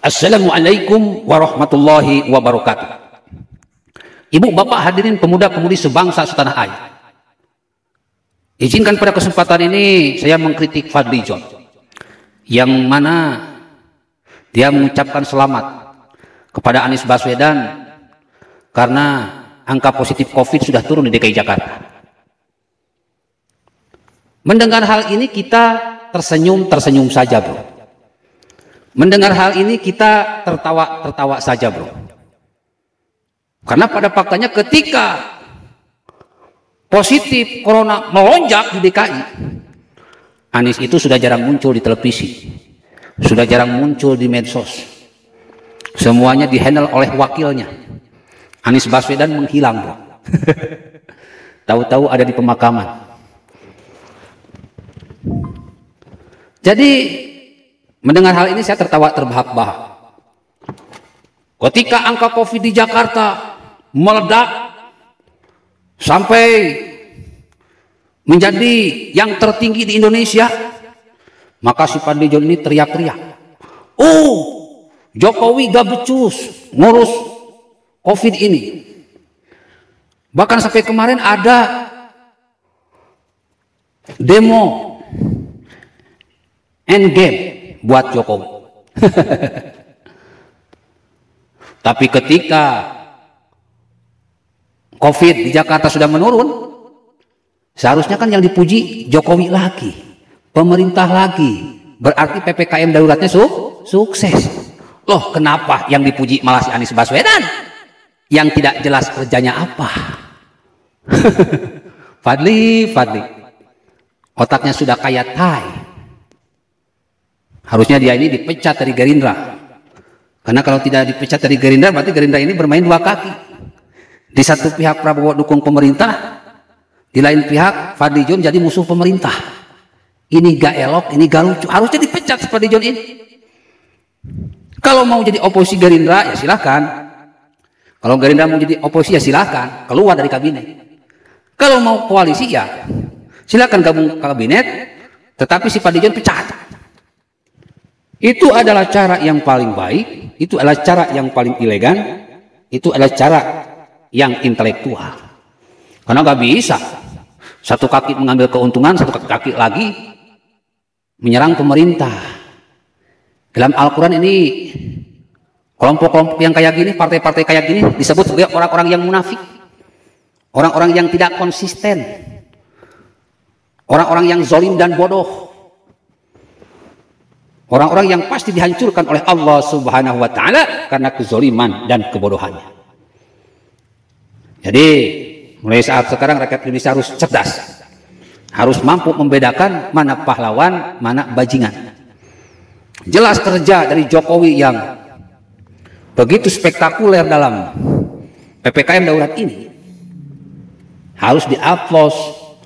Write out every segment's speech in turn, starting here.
Assalamualaikum warahmatullahi wabarakatuh. Ibu bapak hadirin pemuda-pemudi sebangsa setanah air. Izinkan pada kesempatan ini saya mengkritik Fadli John. Yang mana dia mengucapkan selamat kepada Anies Baswedan karena angka positif COVID sudah turun di DKI Jakarta. Mendengar hal ini kita tersenyum-tersenyum saja bro. Mendengar hal ini kita tertawa-tertawa saja bro. Karena pada faktanya ketika positif corona melonjak di DKI, Anies itu sudah jarang muncul di televisi, sudah jarang muncul di medsos. Semuanya dihandle oleh wakilnya. Anies Baswedan menghilang bro. Tahu-tahu ada di pemakaman. Jadi Mendengar hal ini saya tertawa terbahak-bahak. Ketika angka COVID di Jakarta meledak sampai menjadi yang tertinggi di Indonesia, maka si John ini teriak-teriak. Oh, Jokowi gak becus ngurus COVID ini. Bahkan sampai kemarin ada demo endgame buat Jokowi. Tapi ketika COVID di Jakarta sudah menurun, seharusnya kan yang dipuji Jokowi lagi, pemerintah lagi. Berarti PPKM daruratnya su sukses. Loh, kenapa yang dipuji malah si Anies Baswedan? Yang tidak jelas kerjanya apa? Fadli, Fadli. Otaknya sudah kayak tai. Harusnya dia ini dipecat dari Gerindra. Karena kalau tidak dipecat dari Gerindra, berarti Gerindra ini bermain dua kaki. Di satu pihak Prabowo dukung pemerintah, di lain pihak Fadli John jadi musuh pemerintah. Ini gak elok, ini gak lucu. Harusnya dipecat Fadli John ini. Kalau mau jadi oposisi Gerindra, ya silahkan. Kalau Gerindra mau jadi oposisi, ya silahkan. Keluar dari kabinet. Kalau mau koalisi, ya silahkan gabung kabinet. Tetapi si Fadli John pecat. Itu adalah cara yang paling baik, itu adalah cara yang paling elegan, itu adalah cara yang intelektual. Karena nggak bisa satu kaki mengambil keuntungan, satu kaki lagi menyerang pemerintah. Dalam Al-Quran ini kelompok-kelompok yang kayak gini, partai-partai kayak gini disebut sebagai orang-orang yang munafik, orang-orang yang tidak konsisten, orang-orang yang zolim dan bodoh. Orang-orang yang pasti dihancurkan oleh Allah Subhanahu wa taala karena kezoliman dan kebodohannya. Jadi, mulai saat sekarang rakyat Indonesia harus cerdas. Harus mampu membedakan mana pahlawan, mana bajingan. Jelas kerja dari Jokowi yang begitu spektakuler dalam PPKM darurat ini harus diaplos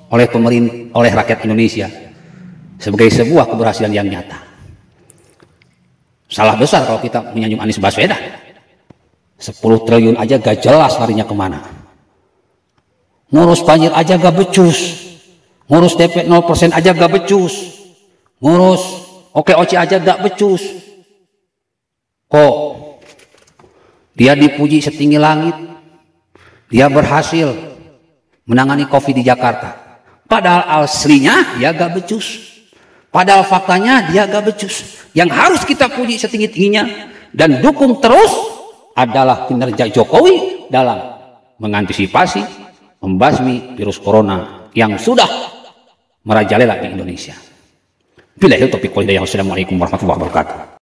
oleh pemerintah oleh rakyat Indonesia sebagai sebuah keberhasilan yang nyata. Salah besar kalau kita menyanjung Anies Baswedan. 10 triliun aja gak jelas larinya ke mana. Ngurus banjir aja gak becus. Ngurus DP 0% aja gak becus. Ngurus oke oke aja gak becus. Kok dia dipuji setinggi langit. Dia berhasil menangani COVID di Jakarta. Padahal aslinya dia gak becus. Padahal faktanya dia gak becus. Yang harus kita puji setinggi-tingginya dan dukung terus adalah kinerja Jokowi dalam mengantisipasi membasmi virus corona yang sudah merajalela di Indonesia. Bila itu topik Assalamualaikum warahmatullahi wabarakatuh.